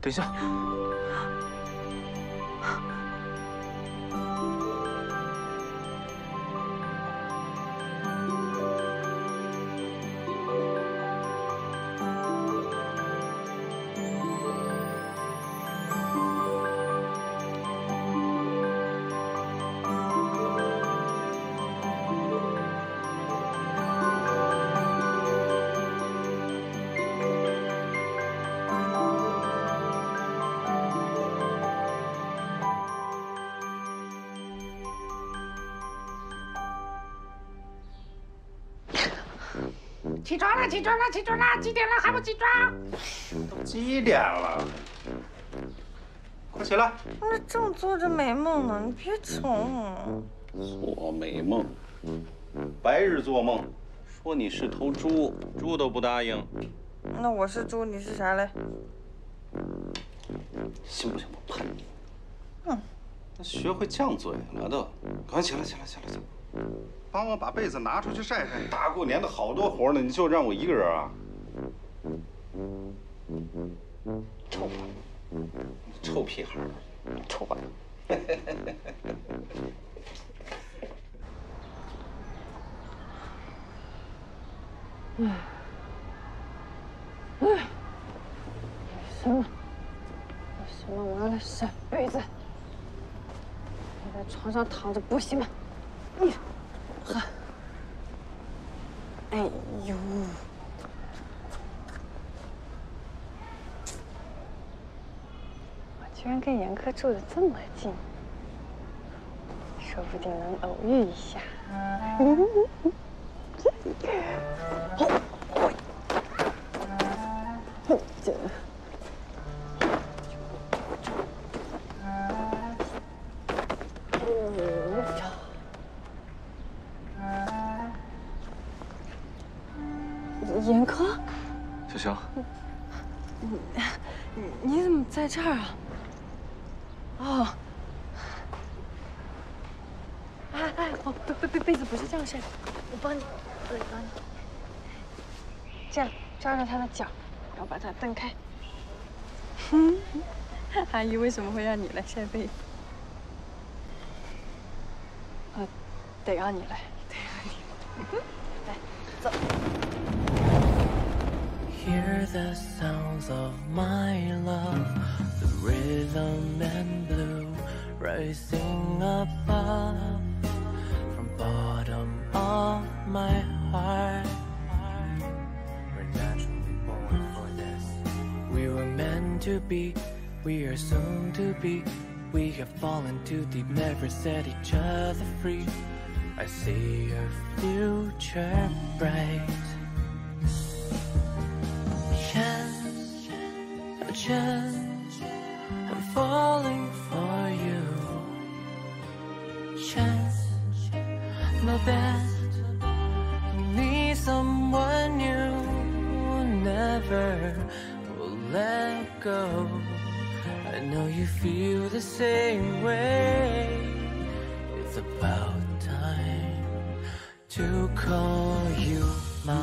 等一下。起床了，起床了，起床了！几点了还不起床？都几点了？快起来！我正做着美梦呢，你别吵。做美梦，白日做梦，说你是头猪，猪都不答应。那我是猪，你是啥嘞？信不信我喷你？嗯，那学会犟嘴了都。赶快起来，起来，起来，起来！帮我把被子拿出去晒晒。大过年的好多活呢，你就让我一个人啊？臭，臭屁孩，臭吧？哎，哎，为什么？为什么我要来晒被子？你在床上躺着不行吗？你，呵，哎呦，我居然跟严科住的这么近，说不定能偶遇一下。严科，小熊，你你怎么在这儿啊？哦，哎哎，哦，被被被被子不是这样晒的，我帮你，我帮你，这样抓着他的脚，然后把他蹬开。阿姨为什么会让你来晒被子？呃，得让你来，the sounds of my love, the rhythm and blue rising above from bottom of my heart. We're naturally born for this. We were meant to be, we are soon to be. We have fallen too deep, never set each other free. I see your future bright. Chance. I'm falling for you. Chance, my best. need someone new. Never will let go. I know you feel the same way. It's about time to call you mine.